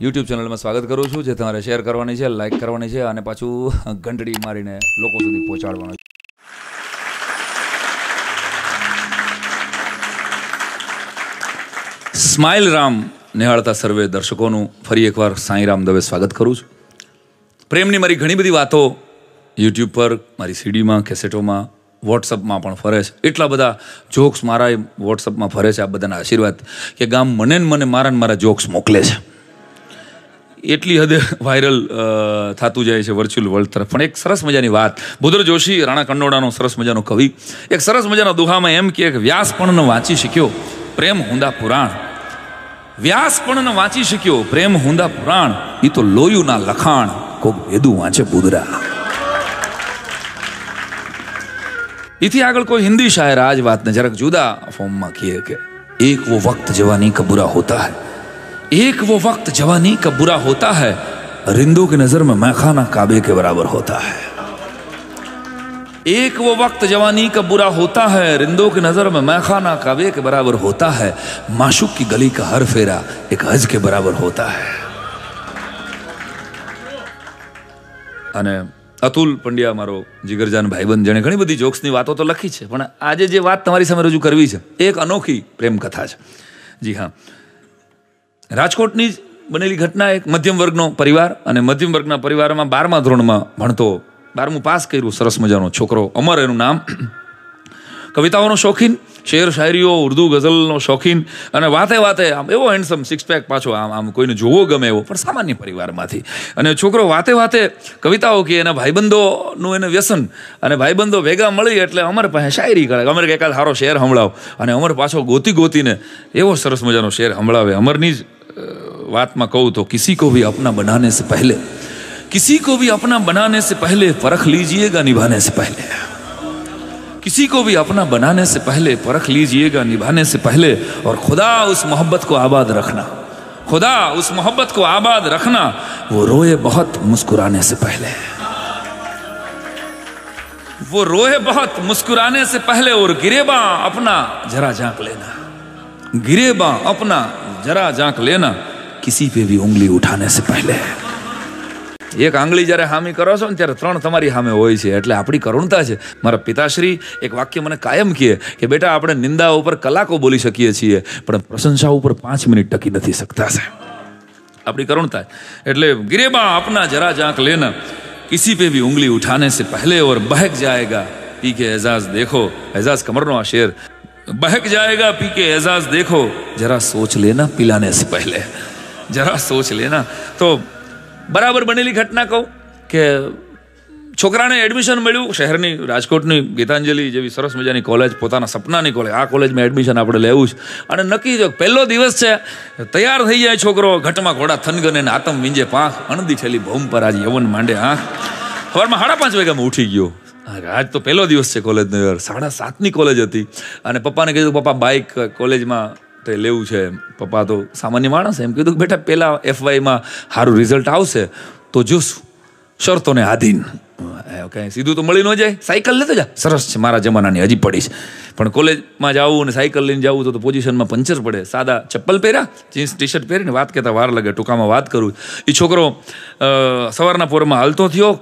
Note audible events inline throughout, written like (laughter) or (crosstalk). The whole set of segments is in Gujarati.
યુટ્યુબ ચેનલમાં સ્વાગત કરું છું, જે તમારે શેર કરવાની છે લાઇક કરવાની છે અને પાછું ઘંટડી મારીને લોકો સુધી પહોંચાડવાનું છે. સ્માઇલ રામ નિહાળતા સર્વે દર્શકોનું ફરી એકવાર સાંઈરામ દવે સ્વાગત કરું છું. પ્રેમની મારી ઘણી બધી વાતો યુટ્યુબ પર, મારી સીડીમાં, કેસેટોમાં વોટ્સઅપમાં પણ ફરે છે. એટલા બધા જોક્સ મારા વોટ્સઅપમાં ફરે છે આ બધાના આશીર્વાદ કે ગામ મને ને મને મારા ને મારા જોક્સ મોકલે છે. એટલી હદે વાયરલ થતું જાય છે વર્ચ્યુઅલ વર્લ્ડ તરફ. પણ એક સરસ મજાની વાત. ભુદ્ર જોશી, રાણા કંડોળાનો સરસ મજાનો કવિ. એક સરસ મજાના દુહામાં એમ કે વ્યાસ વાંચી શક્યો પ્રેમ હુંદા પુરાણ. વ્યાસ વાંચી શક્યો પ્રેમ હુંદા પુરાણ. એ તો લોયુના લખાણ. કોક વેદું વાંચે બુદરા એથી આગળ કોઈ હિન્દી શાયર આ જ વાતને જરાક જુદા ફોર્મમાં કહે કે, એક વો વક્ત જવાની કબૂરા હોતા હૈ. एक वो वक्त जवानी का बुरा होता है रिंदों की नजर में मैखाना काबे के बराबर होता है एक वो वक्त जवानी का बुरा होता है रिंदों की नजर में मैखाना काबे के बराबर होता है माशुक की गली का हर फेरा एक हज के बराबर होता है અને અતુલ પંડ્યા મારો જીગરજાન ભાઈબંધ જેણે ઘણી બધી જોક્સની વાતો તો લખી છે પણ આજે જે વાત તમારી સામે રજૂ કરવી છે એ એક અનોખી પ્રેમ કથા છે જી હા રાજકોટની બનેલી ઘટના એક મધ્યમ વર્ગનો પરિવાર અને મધ્યમ વર્ગના પરિવારમાં બારમા ધોરણમાં ભણતો, બારમું પાસ કર્યું, સરસ મજાનો છોકરો અમર એનું નામ. કવિતાઓનો શોખીન, શેર શાયરીઓ, ઉર્દુ ગઝલનો શોખીન અને વાતે વાતે આમ એવો હેન્ડસમ સિક્સ પેક પાછો આમ આમ કોઈને જોવો ગમે એવો, પણ સામાન્ય પરિવારમાંથી. અને છોકરો વાતે વાતે કવિતાઓ કે એના ભાઈબંધોનું એને વ્યસન અને ભાઈબંધો ભેગા મળી એટલે અમર પાસે શાયરી કરે, અમર એકાદ સારો શેર સંભળાવ અને અમર પાછો ગોતી ગોતીને એવો સરસ મજાનો શેર સંભળાવે અમરની જ बात में कहूँ तो किसी को भी अपना बनाने से पहले, किसी को भी अपना बनाने से पहले परख लीजिएगा निभाने से पहले। किसी को भी अपना बनाने से पहले, परख लीजिएगा निभाने से पहले और खुदा उस मोहब्बत को आबाद रखना, खुदा उस मोहब्बत को आबाद रखना, वो रोए बहुत मुस्कुराने से पहले। वो रोए बहुत मुस्कुराने से पहले और गिरेबा अपना, जरा झाँक लेना, गिरेबा अपना जरा झांक लेना किसी पे भी उंगली उठाने से पहले એક આંગળી જ્યારે હામી કરો છો ને ત્યારે ત્રણ તમારી સામે હોય છે એટલે આપણી કરુણતા છે મારા પિતાશ્રી એક વાક્ય મને કાયમ કહે કે બેટા આપણે નિંદા ઉપર કલાકો બોલી શકીએ છીએ પણ પ્રશંસા ઉપર પાંચ મિનિટ ટકી નથી શકતા છે આપણી કરુણતા એટલે गिरेबा अपना जरा जांक लेना किसी पे भी उंगली उठाने से पहले और बहक जाएगा पी के एजाज देखो एजाज कमरनो आ शेर बहक जाएगा पी के एजाज देखो जरा सोच लेना पिलाने से पहले जरा सोच लेना तो બરાબર બનેલી ઘટના કહું કે છોકરાને એડમિશન મળ્યું શહેરની રાજકોટની ગીતાંજલિ જેવી સરસ મજાની કોલેજ પોતાના સપનાની કોલેજ આ કોલેજમાં એડમિશન આપણે લેવું છે અને નક્કી જો પહેલો દિવસ છે તૈયાર થઈ જાય છોકરો ઘટમાં ઘોડા થનગને ને આતમ વિંજે પાંખ અણદી ઠેલી ભૂમ પર આજ યવન માંડે આંખ સવારમાં સાડા પાંચ વાગ્યામાં ઉઠી ગયો આજ તો પહેલો દિવસ છે કોલેજનો યાર. સાડા સાતની કોલેજ હતી. અને પપ્પાને કીધું, પપ્પા બાઇક કોલેજમાં તે લેવું છે. પપ્પા તો સામાન્ય માણસ એમ કીધું કે, બેટા પહેલાં એફવાયમાં સારું રિઝલ્ટ આવશે તો જોશું. શરતોને આધીન. કાંઈ સીધું તો મળી ન જાય. સાયકલ લેતો જા. સરસ છે. મારા જમાનાની હજી પડી છે. પણ કોલેજમાં જવું અને સાયકલ લઈને જવું તો પોઝિશનમાં પંચર પડે. સાદા ચપ્પલ પહેર્યા, જીન્સ ટી શર્ટ પહેરીને વાત કહેતા વાર લાગે, ટૂંકામાં વાત કરું. એ છોકરો સવારના પોરમાં હાલતો થયો.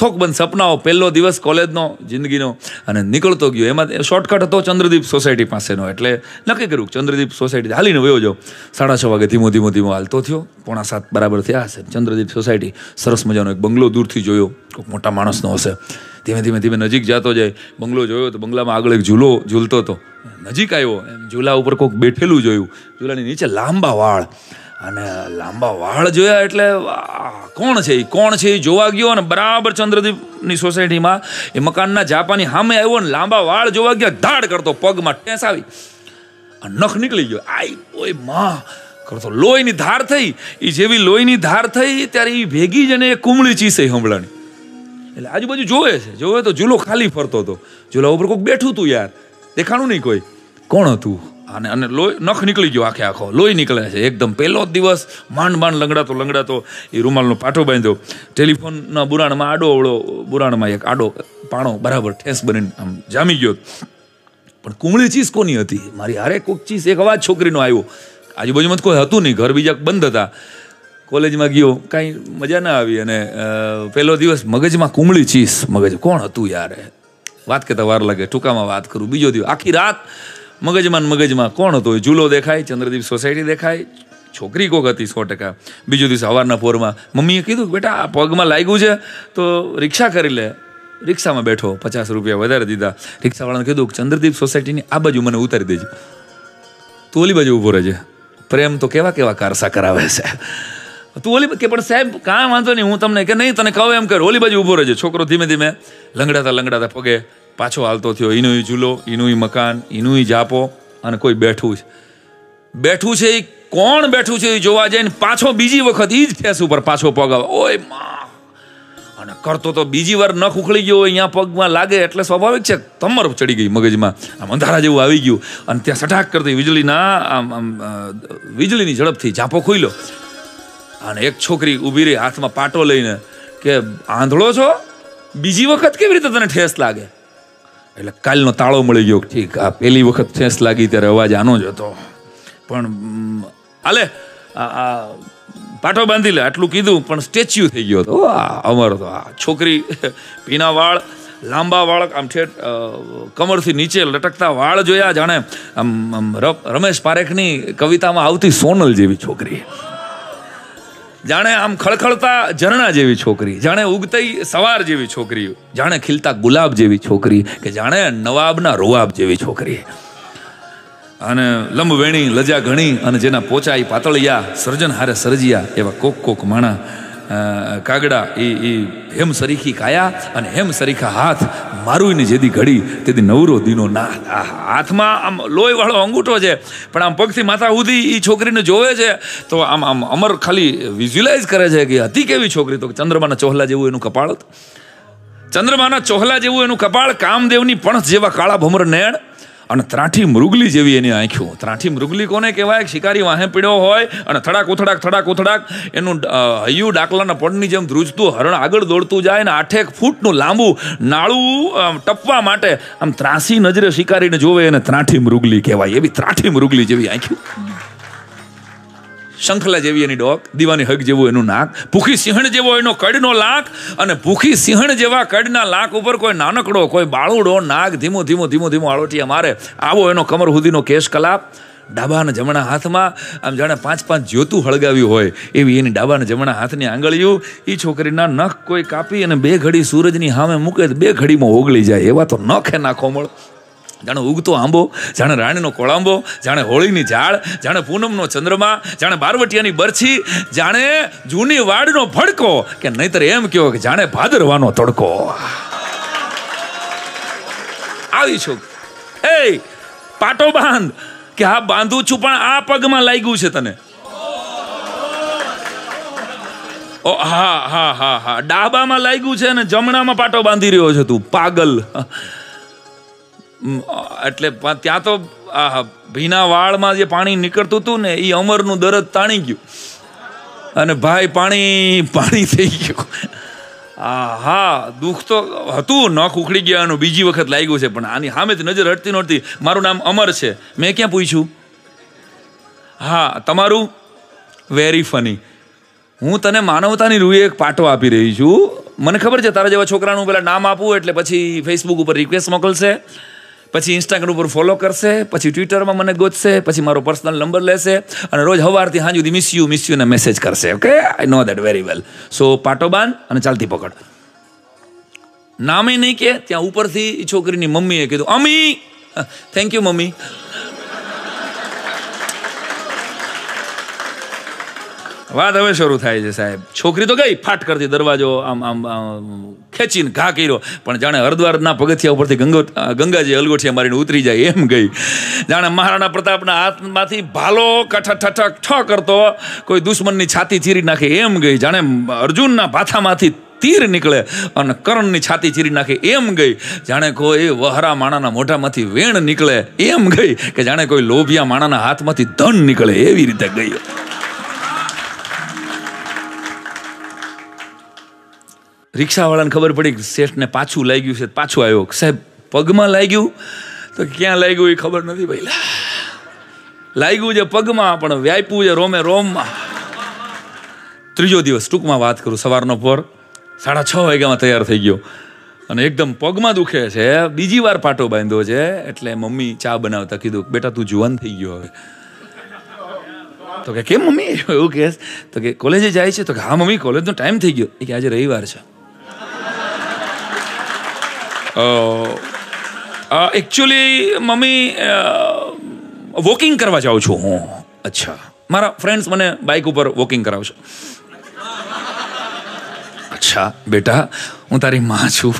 થોકબંધ સપનાઓ, પહેલો દિવસ કોલેજનો, જિંદગીનો, અને નીકળતો ગયો. એમાં શોર્ટકટ હતો ચંદ્રદીપ સોસાયટી પાસેનો. એટલે નક્કી કર્યું ચંદ્રદીપ સોસાયટી હાલીને વયો જાઓ સાડા છ વાગે ધીમો ધીમો ધીમો હાલતો થયો. પોણા સાત બરાબર થયા હશે. ચંદ્રદીપ સોસાયટી સરસ મજાનો એક બંગલો દૂરથી જોયો. કોઈક મોટા માણસનો હશે. ધીમે ધીમે ધીમે નજીક જતો જાય. બંગલો જોયો તો બંગલામાં આગળ એક ઝૂલો ઝૂલતો હતો નજીક આવ્યો. એમ ઝૂલા ઉપર કોઈક બેઠેલું જોયું. ઝૂલાની નીચે લાંબા વાળ. અને લાંબા વાળ જોયા એટલે કોણ છે એ કોણ છે એ જોવા ગયો અને બરાબર ચંદ્રદીપની સોસાયટીમાં એ મકાનના જાપાની સામે આવ્યો ને લાંબા વાળ જોવા ગયા. ધાડ કરતો પગમાં ટેસ આવી. નખ નીકળી ગયો. આઈ ઓયમાં. કરતો લોહીની ધાર થઈ. એ જેવી લોહીની ધાર થઈ, ત્યારે એ ભેગી જ અને એ કુમળી ચીસે હંભળાણી. એટલે આજુબાજુ જોવે છે. જોવે તો ઝૂલો ખાલી ફરતો હતો. ઝૂલા ઉપર કોઈક બેઠું હતું યાર. દેખાણું નહીં કોઈ. કોણ હતું? અને અને લોહી નખ નીકળી ગયો આખે આખો. લોહી નીકળે છે. એકદમ પહેલો જ દિવસ માંડ માંડ લંગડાતો લંગડાતો એ રૂમાલનો પાટો બાંધ્યો. ટેલિફોનના બુરાણમાં આડો અવળો, બુરાણમાં એક આડો પાણો બરાબર ઠેસ બનીને આમ જામી ગયો. પણ કુમળી ચીઝ કોની હતી? મારી હારે કોઈક ચીઝ એક અવાજ છોકરીનો આવ્યો. આજુબાજુમાં કોઈ હતું નહીં. ઘર બીજા બંધ હતા. કોલેજમાં ગયો, કાંઈ મજા ના આવી અને પહેલો દિવસ મગજમાં કુમળી ચીસ, મગજ, કોણ હતું યાર? વાત કરતા વાર લાગે, ટૂંકામાં વાત કરું. બીજો દિવસ, આખી રાત મગજમાં મગજમાં કોણ હતો? ઝૂલો દેખાય, ચંદ્રદીપ સોસાયટી દેખાય, છોકરી કોક હતી સો ટકા. બીજો દિવસ સવારના પોરમાં મમ્મીએ કીધું બેટા, આ પગમાં લાગ્યું છે, તો રિક્ષા કરી લે. રિક્ષામાં બેઠો, પચાસ રૂપિયા વધારે દીધા. રિક્ષાવાળાને કીધું ચંદ્રદીપ સોસાયટીની આ બાજુ મને ઉતારી દેજો. તું ઓલી બાજુ ઊભો રહેજે. પ્રેમ તો કેવા કેવા કારસા કરાવે છે. તું ઓલી કે પણ સાહેબ, કાંઈ વાંધો નહીં, હું તમને કે નહીં, તને કહું એમ કર ઓલી બાજુ ઊભો રહેજે. છોકરો ધીમે ધીમે લંગડાતા લંગડાતા પગે પાછો હાલતો થયો. એનું ઝૂલો એનું મકાન એનું જાપો અને કોઈ બેઠું છે. બેઠું છે એ કોણ બેઠું છે એ જોવા જઈને પાછો બીજી વખત એ જ ફેસ ઉપર પાછો પગ આવે. ઓયમાં. અને કરતો તો બીજી વાર નખ ઉખળી ગયો અહીંયા પગમાં લાગે એટલે સ્વાભાવિક છે તમર ચડી ગઈ મગજમાં. આમ અંધારા જેવું આવી ગયું. અને ત્યાં સટાક કરતી વીજળીના, આમ વીજળીની ઝડપથી ઝાંપો ખુલ્યો અને એક છોકરી ઊભી રહી હાથમાં પાટો લઈને કે, આંધળો છો? બીજી વખત કેવી રીતે તને ઠેસ લાગે? એટલે કાલનો તાળો મળી ગયો ઠીક, આ પહેલી વખત ઠેસ લાગી ત્યારે અવાજ આનો જ હતો. પણ આલે પાટો બાંધી લે, આટલું કીધું, પણ સ્ટેચ્યુ થઈ ગયો હતો. અમારો તો આ છોકરી, પીના વાળ, લાંબા વાળ આમ ઠેઠ કમરથી નીચે લટકતા વાળ જોયા, જાણે આમ, રમેશ પારેખની કવિતામાં આવતી સોનલ જેવી છોકરી. જાણે આમ ખળખળતા ઝરણા જેવી છોકરી, જાણે ઉગતી સવાર જેવી છોકરી, જાણે ખીલતા ગુલાબ જેવી છોકરી, કે જાણે નવાબના રોવાબ જેવી છોકરી. અને લંબ વેણી લજા ઘણી, અને જેના પોચાઈ પાતળિયા, સર્જન હારે સર્જિયા એવા કોક કોક માણા કાગડા એ એ હેમ સરીખી કાયા અને હેમ સરીખા હાથ મારું જેદી ઘડી, તેથી નવરો દીનો ના હાથમાં આમ લોહી વાળો અંગૂઠો છે, પણ આમ પગથી માથા સુધી એ છોકરીને જોવે છે, તો આમ આમ અમર ખાલી વિઝ્યુલાઇઝ કરે છે કે હતી કેવી છોકરી તો ચંદ્રમાના ચોહલા જેવું એનું કપાળ ચંદ્રમાના ચોહલા જેવું એનું કપાળ કામદેવની પણસ જેવા કાળા ભમર નેણ અને ત્રાઠી મૃગલી જેવી એની આંખ્યું ત્રાઠી મૃગલી કોને કહેવાય? શિકારી વાહે પીડ્યો હોય અને થડાક ઉથડાક થડાક ઉથડાક એનું હૈયું ડાકલાના પડની જેમ ધ્રુજતું, હરણ આગળ દોડતું જાય ને આઠેક ફૂટનું લાંબુ નાળું ટપવા માટે આમ ત્રાસી નજરે શિકારીને જોવે એને ત્રાઠી મૃગલી કહેવાય. એવી ત્રાઠી મૃગલી જેવી આંખ્યું શંખલા જેવી એની ડોક, દીવાની હગ જેવું એનું નાક, ભૂખી સિંહણ જેવો એનો કડનો લાક, અને ભૂખી સિંહણ જેવા કડના લાક ઉપર કોઈ નાનકડો, કોઈ બાળુડો નાગ ધીમો ધીમો ધીમો ધીમો આળોટીયા મારે. આવો એનો કમર સુધીનો કેશ કલાપ ડાબા અને જમણા હાથમાં, આમ જાણે પાંચ પાંચ જ્યોતું હળગાવ્યું હોય, એવી એની ડાબા અને જમણા હાથની આંગળીઓ એ છોકરીના નખ કોઈ કાપી અને બે ઘડી સૂરજની સામે મૂકે, બે ઘડીમાં ઓગળી જાય, એવા તો નખે નાખો મળ. જાણે ઉગતો આંબો, જાણે રાણીનો કોળાંબો, જાણે હોળીની ઝાડ જાણે પૂનમનો ચંદ્રમા, જાણે બારવટિયાની બરછી, જાણે જૂની વાડનો ભડકો, કે નહીતર એમ કહો કે જાણે ભાદરવાનો તડકો. આવી છું. એ પાટો બાંધ, કે હા, બાંધું છું, પણ આ પગમાં લાગ્યું છે તને. ઓ, હા હા હા હા, ડાબામાં લાગ્યું છે અને જમણામાં પાટો બાંધી રહ્યો છે તું, પાગલ. એટલે ત્યાં તો આ ભીના વાળમાં જે પાણી નીકળતું હતું ને એ અમરનું દરદ તાણી ગયું. અને ભાઈ, પાણી પાણી થઈ ગયું. આ હા દુઃખ તો હતું, નખ ઉખડી ગયા એનું બીજી વખત લાગ્યું છે, પણ આની સામેથી નજર હટતી નહોતી. મારું નામ અમર છે. મેં ક્યાં પૂછ્યું? હા, તમારું? વેરી ફની હું તને માનવતાની રૂએ એક પાટો આપી રહી છું. મને ખબર છે, તારા જેવા છોકરાનું પેલા નામ આપવું એટલે પછી ફેસબુક ઉપર રિક્વેસ્ટ મોકલશે. પછી ઇન્સ્ટાગ્રામ ઉપર ફોલો કરશે, પછી ટ્વિટરમાં મને ગોતશે, પછી મારો પર્સનલ નંબર લેશે અને રોજ સવારથી સાંજ સુધી મિસ યુ મિસ યુને મેસેજ કરશે okay I know that very well so પાટો બાંધ અને ચાલતી પકડ. નામે નહીં કે, ત્યાં ઉપરથી છોકરીની મમ્મીએ કીધું, અમી! Thank you mummy. વાત હવે શરૂ થાય છે, સાહેબ. છોકરી તો ગઈ ફાટ કરતી દરવાજો, આમ આમ ખેંચીને ઘા કર્યો. પણ જાણે હરદ્વારના પગથિયા ઉપરથી ગંગો, ગંગાજી અલગોઠિયા મારીને ઉતરી જાય એમ ગઈ. જાણે મહારાણા પ્રતાપના હાથમાંથી ભાલો કઠ ઠઠક ઠ કરતો, કોઈ દુશ્મનની છાતી ચીરી નાખે એમ ગઈ. જાણે અર્જુનના ભાથામાંથી તીર નીકળે અને કરણની છાતી ચીરી નાખે એમ ગઈ. જાણે કોઈ વહરા માણાના મોઢામાંથી વેણ નીકળે એમ ગઈ કે જાણે કોઈ લોભિયા માણાના હાથમાંથી ધન નીકળે એવી રીતે ગઈ. રિક્ષાવાળાને ખબર પડી કે શેઠને પાછું લાગ્યું છે, પાછું આવ્યો. સાહેબ, પગમાં લાગ્યું? તો ક્યાં લાગ્યું એ ખબર નથી ભાઈ લાગ્યું છે પગમાં, પણ વ્યાપ્યું છે રોમે રોમમાં. ત્રીજો દિવસ ટૂંકમાં વાત કરું, સવારનો પોર. સાડા છ વાગ્યામાં તૈયાર થઈ ગયો. અને એકદમ પગમાં દુખે છે. બીજી વાર પાટો બાંધ્યો છે, એટલે મમ્મી ચા બનાવતા કીધું, બેટા, તું જુવાન થઈ ગયો હવે. તો કે, કેમ મમ્મી? એવું કે તો કે, કોલેજે જાય છે? તો કે, હા, મમ્મી, કોલેજનો ટાઈમ થઈ ગયો. એ કે, આજે રવિવાર છે. એકચ્યુઅલી મમ્મી વોકિંગ કરવા જાઉં છું હું. અચ્છા. મારા ફ્રેન્ડ્સ મને બાઇક ઉપર વોકિંગ કરાવશે. અચ્છા બેટા હું તારી માં છું.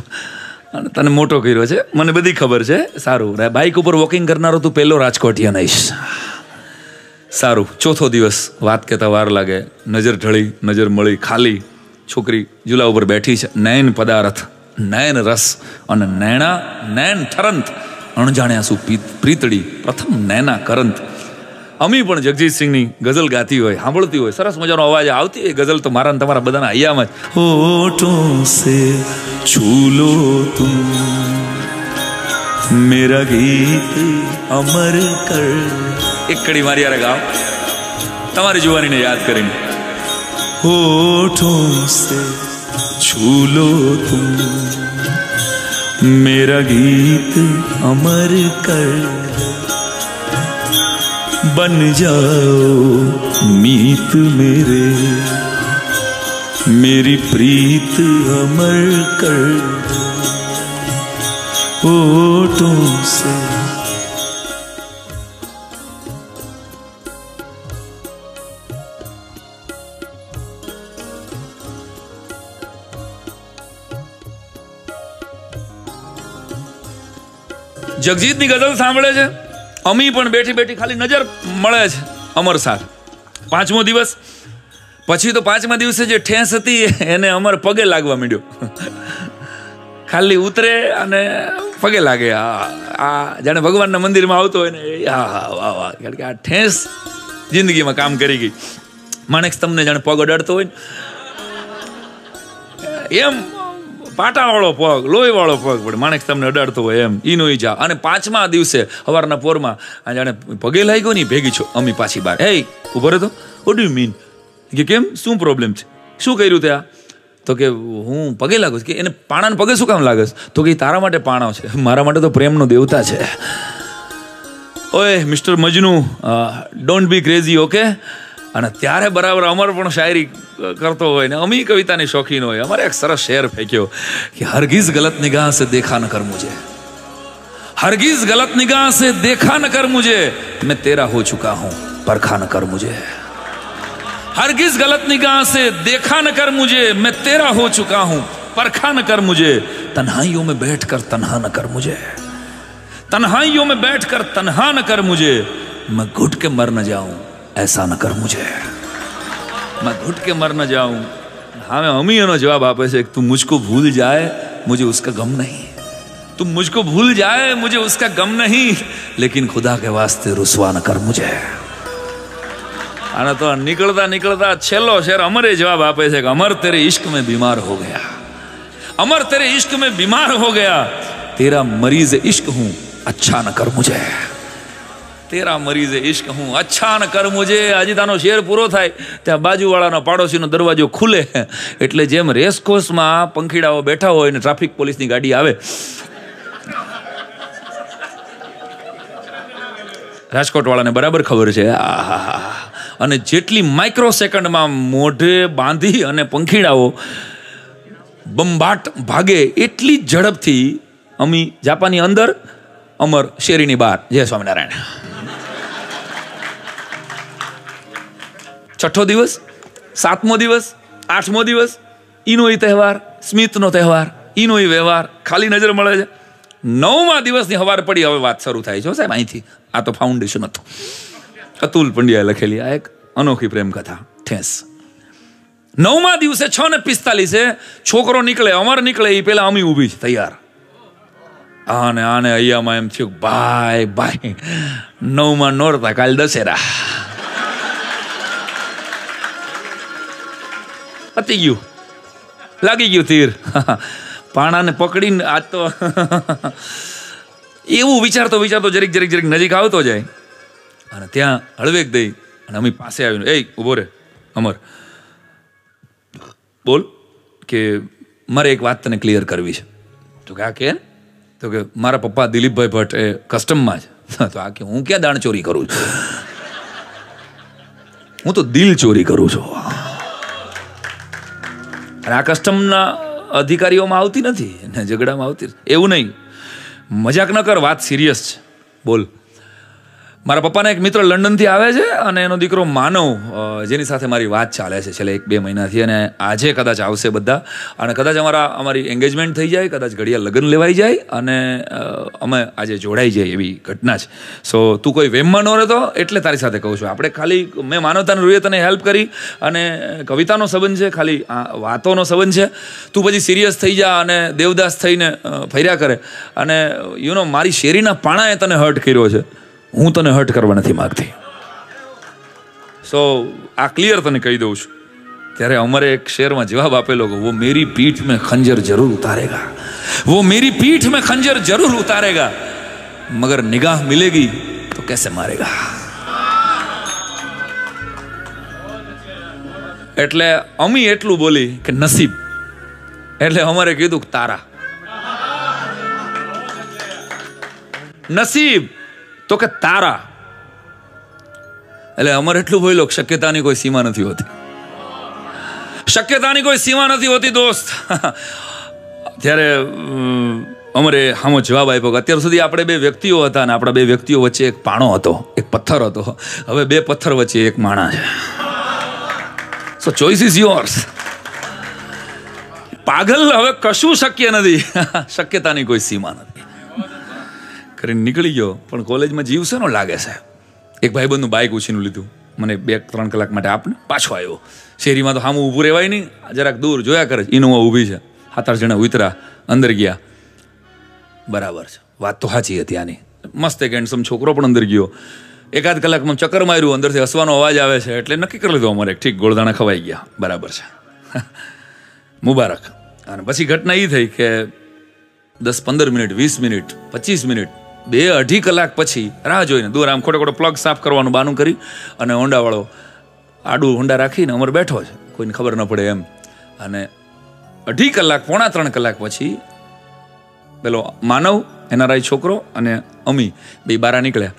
અને તને મોટો કર્યો છે. મને બધી ખબર છે. સારું બાઇક ઉપર વોકિંગ કરનારો તું પહેલો રાજકોટિયા નહીશ સારું ચોથો દિવસ વાત કહેતા વાર લાગે. નજર ઢળી નજર મળી ખાલી. છોકરી ઝૂલા ઉપર બેઠી છે. નયન પદાર્થ. નયન રસ અને નૈણા નયન ઠરંત. અણજાણ્યા શું પ્રીતડી પ્રથમ નૈના કરંત. અમી પણ જગજીતસિંહની ગઝલ ગાતી હોય, સાંભળતી હોય, સરસ મજાનો અવાજ આવતી હોય ગઝલ તો મારા તમારા બધાના હૈયામાં જ. હોઠો સે છૂલો તું. મેરા ગીત અમર કર. એક કડી મારી યાર ગાવ તમારી જુવાનીને યાદ કરીને. હોઠો સે छू लो तुम। मेरा गीत अमर कर बन जाओ मीत मेरे। मेरी प्रीत अमर कर। ओटों से જગજીતની ગઝલ સાંભળે છે? અમી પણ બેઠી બેઠી ખાલી નજર મળે છે અમર સાર પાંચમો દિવસ. પછી તો પાંચમા દિવસે જે ઠેસ હતી એને અમર પગે લાગવા માંડ્યો. ખાલી ઉતરે અને પગે લાગે. આ જાણે ભગવાનના મંદિરમાં આવતો હોય ને હા હા વાહ વાહ કારણ કે આ ઠેસ જિંદગીમાં કામ કરી ગઈ. માણેક તમને જાણે પગ અડાડતો હોય ને. એમ પાટાવાળો પગ, લોહીવાળો પગ પડે. માણેક તમને અડાડતો હોય એમ. ઈનો ઈજા અને પાંચમા દિવસે સવારના પોરમાં આ જાણે પગે લાગી ગયો ને ભેગી છો, અમી પાછી બાર. હે, ઊભો રહેતો. વોટ ડુ મીન કે કેમ? શું પ્રોબ્લેમ છે? શું કર્યું ત્યાં તો કે હું પગે લાગુ કે એને પાણાને પગે શું કામ લાગે તો કે તારા માટે પાણો છે. મારા માટે તો પ્રેમનો દેવતા છે. ઓય mister Majnu don't be crazy okay અને ત્યારે બરાબર અમર પણ શાયરી કરતો હોય ને અમી કવિતાની શોખીન હોય અમારે એક સરસ શેર ફેંક્યો કે હરગીઝ ગલત નિગાહ સે દેખા ન કર મુજે હરગીઝ ગલત નિગાહ સે દેખા ન કર મુજે મેં તેરા હો ચુકા હું પરખા ન કર મુજે હરગીઝ ગલત નિગાહ સે દેખા ન કર મુજે मैं તેરા હો ચુકા હું પરખા ન કર મુજે तन्हाइयों में બેઠ કર तन्हा ન કર મુજે तन्हाइयों में બેઠ કર तन्हा ન કર મુજે मैं ઘૂટ કે મર ન જાઉં ऐसा न कर मुझे। मैं घुट के मर न जाऊँ। हाँ मैं हम ही ना जवाब आप ऐसे तुम मुझको भूल जाए, मुझे उसका गम नहीं। तुम मुझको भूल जाए, मुझे उसका गम नहीं। लेकिन खुदा के वास्ते रुसवा न कर मुझे। आना तो निकलता निकलता, छेलो शेर, अमरे जवाब आप ऐसे, अमर तेरे इश्क में बीमार हो गया। अमर तेरे इश्क में बीमार हो गया। तेरा मरीज़ इश्क हूँ अच्छा न कर मुझे। તેરા મરીઝે ઇશ્ક હું. અચ્છા ન કર મુજે. હજી તાનો શેર પૂરો થાય. ત્યાં બાજુવાળાનો પાડોશીનો દરવાજો ખુલે. એટલે જેમ રેસકોર્સમાં પંખીડાઓ બેઠા હોય ને ટ્રાફિક પોલીસની ગાડી આવે. રાજકોટ વાળાને બરાબર ખબર છે. અને જેટલી માઇક્રો સેકન્ડમાં મોઢે બાંધી અને પંખીડાઓ બંબાટ ભાગે એટલી ઝડપથી અમી જાપાનની અંદર અમર શેરીની બહાર જય સ્વામિનારાયણ. છઠ્ઠો દિવસ, સાતમો દિવસ, આઠમો દિવસ ઈનો ઈ તહેવાર, સ્મિતનો તહેવાર ઈનો ઈ વ્યવહાર, ખાલી નજર મળે છે. નવમા દિવસની હવાર પડી, હવે વાત શરૂ થાય છે સાહેબ, અહીંથી. આ તો ફાઉન્ડેશન હતું. અતુલ પંડ્યાએ લખેલી આ એક અનોખી પ્રેમ કથા ઠેસ. નવમા દિવસે છ ને પિસ્તાલીસે છોકરો નીકળે, અમર નીકળે એ પેલા અમી ઊભી છે, તૈયાર. આને આને અહીંયામાં એમ થયું ભાઈ ભાઈ નવમાં નોરતા, કાલ દશેરા. પતી ગયું. લાગી ગયું તીર. પાણાને પકડીને આ તો એવું વિચારતો વિચારતો જરીક જરીક જરીક નજીક આવતો જાય. અને ત્યાં હળવેક દઈ અને અમી પાસે આવીને એ ઊભો રે, અમર. બોલ કે મારે એક વાત તને ક્લિયર કરવી છે. તો કે આ કે તો કે મારા પપ્પા દિલીપભાઈ ભટ્ટ એ કસ્ટમમાં જ. તો આ કે હું ક્યાં દાણ ચોરી કરું છું? હું તો દિલ ચોરી કરું છું. અને આ કસ્ટમના અધિકારીઓમાં આવતી નથી ને ઝઘડામાં આવતી એવું નહીં. મજાક ન કર, વાત સિરિયસ છે. બોલ. મારા પપ્પાના એક મિત્ર લંડનથી આવે છે અને એનો દીકરો માનવ જેની સાથે મારી વાત ચાલે છે છેલ્લે એક બે મહિનાથી અને આજે કદાચ આવશે બધા. અને કદાચ અમારા, અમારી એન્ગેજમેન્ટ થઈ જાય, કદાચ ઘડિયા લગ્ન લેવાઈ જાય અને અમે આજે જોડાઈ જાય એવી ઘટના છે. સો તું કોઈ વેમમાં ન રહેતો એટલે તારી સાથે કહું છું. આપણે ખાલી, મેં માનવતાને રૂએ તને હેલ્પ કરી અને કવિતાનો સંબંધ છે, ખાલી આ વાતોનો સંબંધ છે. તું પછી સિરિયસ થઈ જા અને દેવદાસ થઈને ફર્યા કરે. અને યુ નો મારી શેરીના પાણાએ તને હર્ટ કર્યો છે. હું તને હર્ટ કરવા નથી માગતી સો આ ક્લિયર તને કહી દઉં છું ત્યારે અમારે એક શેરમાં જવાબ આપેલો કે વો મેરી પીઠ में खंजर जरूर उतारेगा वो मेरी पीठ में खंजर जरूर उतारेगा मगर निगाह मिलेगी तो कैसे मारेगा એટલે અમી એટલું બોલી કે નસીબ એટલે અમારે કીધું કે તારા નસીબ તો કે તારા. એટલે અમારે એટલું બોલ્યો કે શક્યતાની કોઈ સીમા નથી હોતી. શક્યતાની કોઈ સીમા નથી હોતી, દોસ્ત. ત્યારે અમરે સામો જવાબ આપ્યો કે અત્યાર સુધી આપણે બે વ્યક્તિઓ હતા અને આપણા બે વ્યક્તિઓ વચ્ચે એક પાણો હતો, એક પથ્થર હતો. હવે બે પથ્થર વચ્ચે એક માણા છે. સો ચોઇસ ઇઝ યોર્સ પાગલ હવે કશું શક્ય નથી. (laughs) શક્યતાની કોઈ સીમા નથી. કરીને નીકળી ગયો. પણ કોલેજમાં જીવ શેનો લાગે છે? એક ભાઈબંધનું બાઇક ઉછીનું લીધું. મને બે ત્રણ કલાક માટે આપને પાછો આવ્યો. શેરીમાં તો સામું ઊભું રહેવાય નહીં. જરાક દૂર જોયા કરે ઇનોવા ઊભી છે. સાત આઠ જણા ઉતરા, અંદર ગયા. બરાબર છે. વાત તો સાચી હતી આની. મસ્ત એક હેન્ડસમ છોકરો પણ અંદર ગયો. એકાદ કલાકમાં ચક્કર માર્યું. અંદરથી હસવાનો અવાજ આવે છે. એટલે નક્કી કરી લીધું અમારે. ઠીક, ગોળદાણા ખવાઈ ગયા. બરાબર છે. (laughs) મુબારક. અને પછી ઘટના એ થઈ કે દસ પંદર મિનિટ, વીસ મિનિટ, પચીસ મિનિટ બે અઢી કલાક પછી રાહ જોઈને દૂર આમ ખોટો ખોટો પ્લગ સાફ કરવાનું બાનું કરી અને હોંડાવાળો આડું હોંડા રાખીને અમર બેઠો છે. કોઈને ખબર ન પડે એમ. અને અઢી કલાક, પોણા ત્રણ કલાક પછી પેલો માનવ, એનઆરઆઈ છોકરો અને અમી બે બારા નીકળ્યા.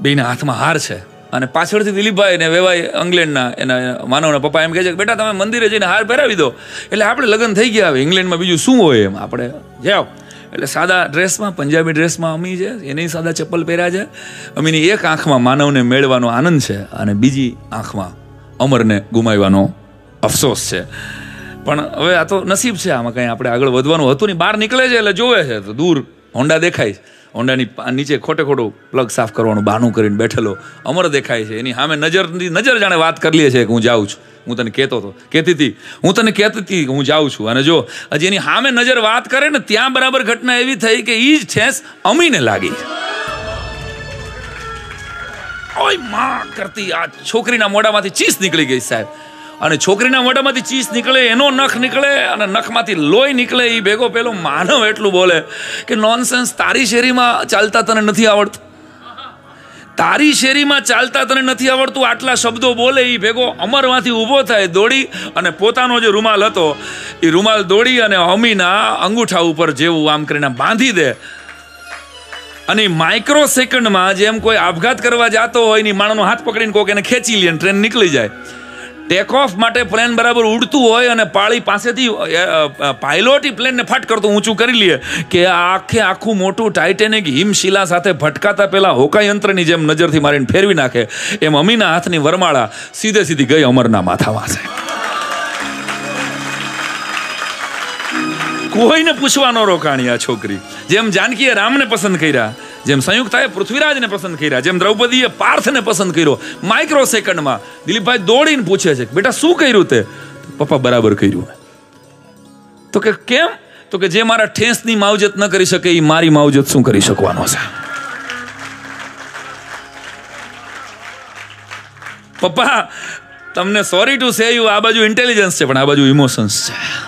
બેના હાથમાં હાર છે. અને પાછળથી દિલીપભાઈ ને વેવાઈ ઇંગ્લેન્ડના એના માનવના પપ્પા એમ કહે છે કે, બેટા, તમે મંદિરે જઈને હાર પહેરાવી દો. એટલે આપણે લગ્ન થઈ ગયા. હવે ઇંગ્લેન્ડમાં બીજું શું હોય એમ? આપણે, જાઓ. એટલે સાદા ડ્રેસમાં, પંજાબી ડ્રેસમાં અમી છે એની સાદા ચપ્પલ પહેર્યા છે. અમીની એક આંખમાં માનવને મેળવાનો આનંદ છે અને બીજી આંખમાં અમરને ગુમાવવાનો અફસોસ છે. પણ હવે આ તો નસીબ છે, આમાં કંઈ આપણે આગળ વધવાનું હતું નહીં. બહાર નીકળે છે એટલે જોવે છે, તો દૂર હોન્ડા દેખાય છે. હોન્ડાની નીચે ખોટે ખોટું પ્લગ સાફ કરવાનું બહાનું કરીને બેઠેલો અમર દેખાય છે. એની સામે નજર નજર જાણે વાત કરી લે છે કે હું જાઉં છું. હું તને કહેતો હતો. કહેતી હતી, હું તને કહેતી હતી હું જાઉં છું. અને જો હજી એની સામે નજર વાત કરે ને, ત્યાં બરાબર ઘટના એવી થઈ કે એ જ ઠેસ અમીને લાગી. ઓયમાં કરતી, આ છોકરીના મોઢામાંથી ચીસ નીકળી ગઈ સાહેબ. અને છોકરીના મોઢામાંથી ચીસ નીકળે, એનો નખ નીકળે, અને નખમાંથી લોહી નીકળે એ ભેગો પેલો માનવ એટલું બોલે કે નોનસેન્સ તારી શેરીમાં ચાલતા તને નથી આવડતું. તારી શેરીમાં ચાલતા તને નથી આવડતું? આટલા શબ્દો બોલે એ ભેગો અમરમાંથી ઊભો થાય દોડી અને પોતાનો જે રૂમાલ હતો એ રૂમાલ દોડી અને અમીના અંગૂઠા ઉપર જેવું આમ કરીને બાંધી દે. અને માઇક્રો સેકન્ડમાં જેમ કોઈ આપઘાત કરવા જતો હોયની માણસનો હાથ પકડીને કોક એને ખેંચી લે ટ્રેન નીકળી જાય. ટેક ઓફ માટે પ્લેન બરાબર ઉડતું હોય અને પાળી પાસેથી પાયલોટ પ્લેનને ફટ કરતું. ઊંચું કરી લે કે આખે આખું મોટું ટાઇટેનિક હિમશિલા સાથે ભટકાતા પહેલાં હોકા યંત્રની જેમ નજરથી મારીને ફેરવી નાખે. એમ અમીના હાથની વરમાળા સીધે સીધી ગઈ અમરના માથા વાસે કોઈને પૂછવાનો રોકાણી આ છોકરી? જેમ જાનકીએ રામને પસંદ કર્યા જેમ સંયુક્તાએ પૃથ્વીરાજને પસંદ કર્યા, જેમ દ્રૌપદીએ પાર્થને પસંદ કર્યો. માઇક્રો સેકન્ડમાં દિલીપભાઈ દોડીને પૂછે છે બેટા, શું કર્યું તે? પપ્પા, બરાબર કર્યું. તો કે, કેમ? તો કે, જે મારા ઠેસની માવજત ન કરી શકે, એ મારી માવજત શું કરી શકવાનો છે? પપ્પા, તમને સોરી ટુ સે યુ આ બાજુ ઇન્ટેલિજન્સ છે, પણ આ બાજુ ઇમોશન્સ છે.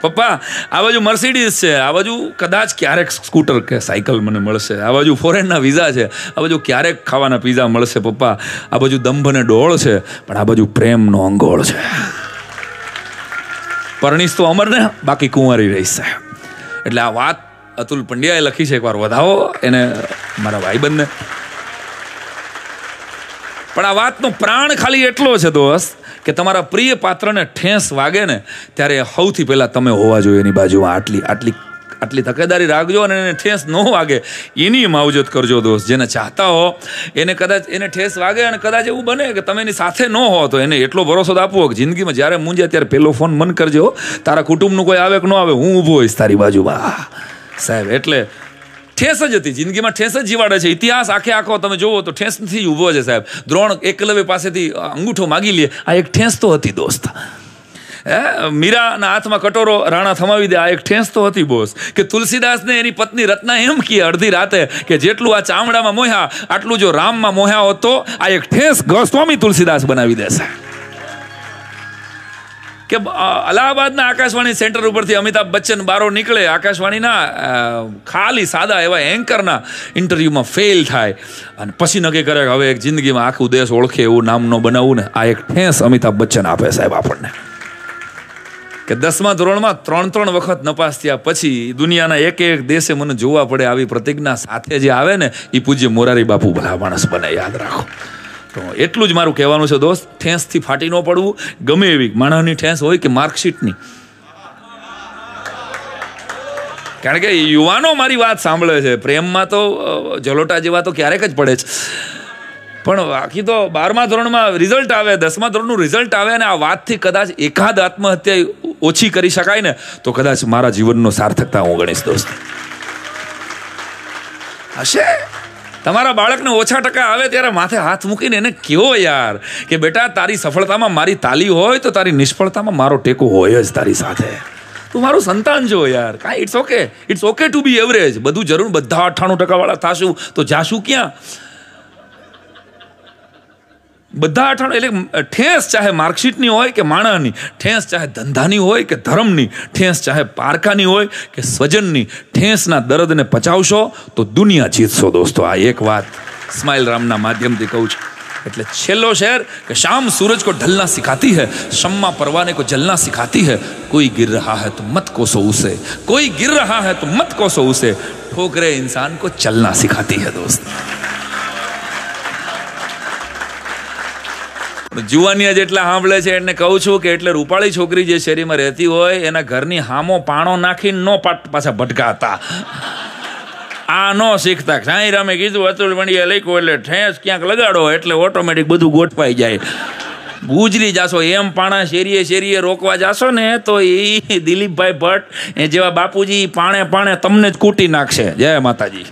પપ્પા, આ બાજુ મર્સિડીઝ છે. આ બાજુ કદાચ ક્યારેક સ્કૂટર કે સાયકલ મને મળશે. આ બાજુ ફોરેનના વિઝા છે. આ બાજુ ક્યારેક ખાવાના પીઝા મળશે પપ્પા. આ બાજુ દંભ અને ડોળ છે, પણ આ બાજુ પ્રેમનો અંગોળ છે. પરણીશ તો અમર ને બાકી કુંવારી રહીશ એટલે આ વાત અતુલ પંડ્યાએ લખી છે, એકવાર વધાવો એને મારા ભાઈબંધને. પણ આ વાતનો પ્રાણ ખાલી એટલો છે દોસ્ત કે તમારા પ્રિય પાત્રને ઠેસ વાગે ને, ત્યારે સૌથી પહેલાં તમે હોવા જોઈએ એની બાજુમાં આટલી આટલી આટલી તકેદારી રાખજો અને એને ઠેસ ન વાગે. એની માવજત કરજો દોસ્ત, જેને ચાહતા હો, એને કદાચ એને ઠેસ વાગે અને કદાચ એવું બને કે તમે એની સાથે ન હો, તો એને એટલો ભરોસો તો આપવો કે જિંદગીમાં જ્યારે મૂંઝે ત્યારે પહેલો ફોન મન કરજો તારા કુટુંબનું કોઈ આવે કે ન આવે, હું ઊભો હોઈશ તારી બાજુમાં. સાહેબ, એટલે ઠેસ જ હતી. જિંદગીમાં ઠેસ જ જીવાડે છે. ઇતિહાસ આખે આખો તમે જોવો તો ઠેસથી જ ઊભો છે સાહેબ. દ્રોણ એકલવ્ય પાસેથી અંગૂઠો માગી લે. આ એક ઠેસ તો હતી, દોસ્ત. હે? મીરાના હાથમાં કટોરો રાણા થમાવી દે. આ એક ઠેસ તો હતી, બોસ. કે તુલસીદાસને એની પત્ની રત્ના એમ કહે અડધી રાતે કે જેટલું આ ચામડામાં મોહ્યા, આટલું જો રામમાં મોહ્યા હોત તો આ એક ઠેસ સ્વામી તુલસીદાસ બનાવી દેશે. કે અલ્હાબાદના આકાશવાણી સેન્ટર ઉપરથી અમિતાભ બચ્ચન બારો નીકળે. આકાશવાણીના ખાલી સાદા એવા એન્કરના ઇન્ટરવ્યૂમાં ફેલ થાય. અને પછી નક્કી કરે કે હવે એક જિંદગીમાં આખું દેશ ઓળખે એવું નામ ન બનાવવું ને, આ એક ઠેસ અમિતાભ બચ્ચન આપે સાહેબ આપણને. કે દસમા ધોરણમાં ત્રણ ત્રણ વખત નપાસ થયા પછી દુનિયાના એક એક દેશે મને જોવા પડે આવી પ્રતિજ્ઞા સાથે જે આવે ને એ પૂજ્ય મોરારી બાપુ ભલા માણસ બને, યાદ રાખો. તો એટલું જ મારું કહેવાનું છે, દોસ્ત, ઠેંસથી ફાટી ન પડવું. ગમે એવી માણસની ઠેંસ હોય કે માર્કશીટની. કારણ કે યુવાનો મારી વાત સાંભળે છે. પ્રેમમાં તો જલોટા જેવા તો ક્યારેક જ પડે છે. પણ બાકી તો બારમા ધોરણમાં રિઝલ્ટ આવે, દસમા ધોરણનું રિઝલ્ટ આવે અને આ વાતથી કદાચ એકાદ આત્મહત્યા ઓછી કરી શકાય ને, તો કદાચ મારા જીવનનો સાર્થકતા હું ગણીશ, દોસ્ત. હશે? તમારા બાળકને ઓછા ટકા આવે ત્યારે માથે હાથ મૂકીને એને કહો યાર કે બેટા, તારી સફળતામાં મારી તાલી હોય તો તારી નિષ્ફળતામાં મારો ટેકો હોય જ તારી સાથે. તું મારું સંતાન જો યાર. કાંઈ it's okay it's okay to be average બધું જરૂર, બધા અઠ્ઠાણું ટકાવાળા થશું તો જાશું ક્યાં? બધા અઠાણું એટલે ઠેસ ચાહે માર્કશીટની હોય કે માણાની ઠેસ ચાહે ધંધાની હોય કે ધર્મની ઠેસ ચાહે પારકાની હોય કે સ્વજનની ઠેસના દર્દને પચાવશો તો દુનિયા જીતશો દોસ્તો આ એક વાત સ્માઇલ રામના માધ્યમથી કહું છું એટલે છેલ્લો શેર કે શામ सूरज को ढलना सिखाती है शम्मा परवाने को जलना सिखाती है कोई गिर रहा है तो मत कोसो उसे कोई गिर रहा है तो मत कोसो उसे ठोकरे इंसान को चलना सिखाती है दोस्त જુવાનિયા જેટલા સાંભળે છે, એને કહું છું કે એટલે રૂપાળી છોકરી જે શેરીમાં રહેતી હોય, એના ઘરની હામો પાણો નાખીને નો પાટ પાછા ભટકાતા. આ નો શીખતા. સાંઈ રામે કીધું, અતુલ વંડિયા લખ્યું એટલે ઠેસ ક્યાંક લગાડો, એટલે ઓટોમેટિક બધું ગોઠવાઈ જાય. ગુજરી જાશો, એમ પાણા શેરીએ શેરીએ રોકવા જાશો ને, તો એ દિલીપભાઈ ભટ્ટ, એ જેવા બાપુજી પાણે પાણે તમને જ કૂટી નાખશે. જય માતાજી.